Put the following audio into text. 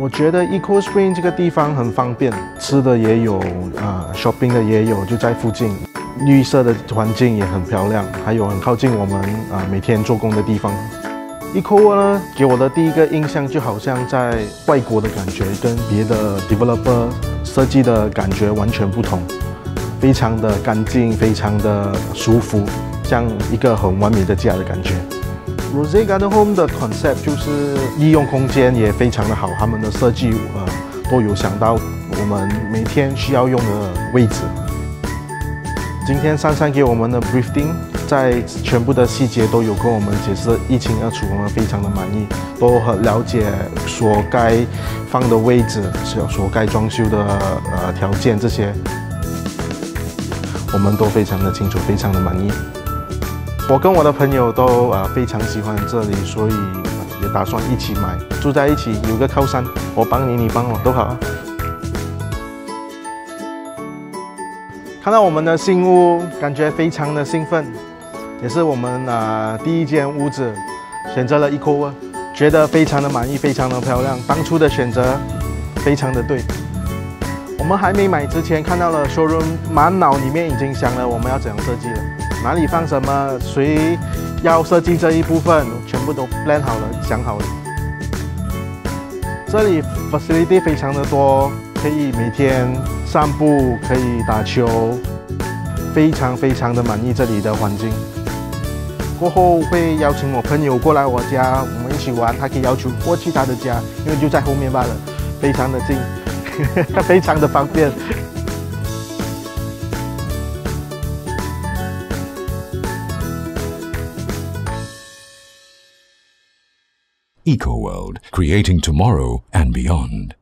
我觉得 Eco Spring 这个地方很方便，吃的也有，啊，shopping 的也有，就在附近。绿色的环境也很漂亮，还有很靠近我们啊每天做工的地方。Eco 呢，给我的第一个印象就好像在外国的感觉，跟别的 developer 设计的感觉完全不同，非常的干净，非常的舒服，像一个很完美的家的感觉。Rose Garden Home 的 concept 就是利用空间也非常的好，他们的设计呃都有想到我们每天需要用的位置。今天珊珊给我们的 briefing，在全部的细节都有跟我们解释一清二楚，我们非常的满意，都很了解所该放的位置，所所该装修的呃条件这些，我们都非常的清楚，非常的满意。我跟我的朋友都呃非常喜欢这里，所以也打算一起买，住在一起有个靠山，我帮你，你帮我都好。看到我们的新屋，感觉非常的兴奋，也是我们啊第一间屋子，选择了 Eco，觉得非常的满意，非常的漂亮。当初的选择非常的对。我们还没买之前看到了 showroom，满脑里面已经想了我们要怎样设计了，哪里放什么，谁要设计这一部分，全部都 plan 好了，想好了。这里 facility 非常的多。可以每天散步，可以打球，非常非常的满意这里的环境。过后会邀请我朋友过来我家，我们一起玩。他可以要求过去他的家，因为就在后面罢了，非常的近，非常的方便。Eco World, creating tomorrow and beyond.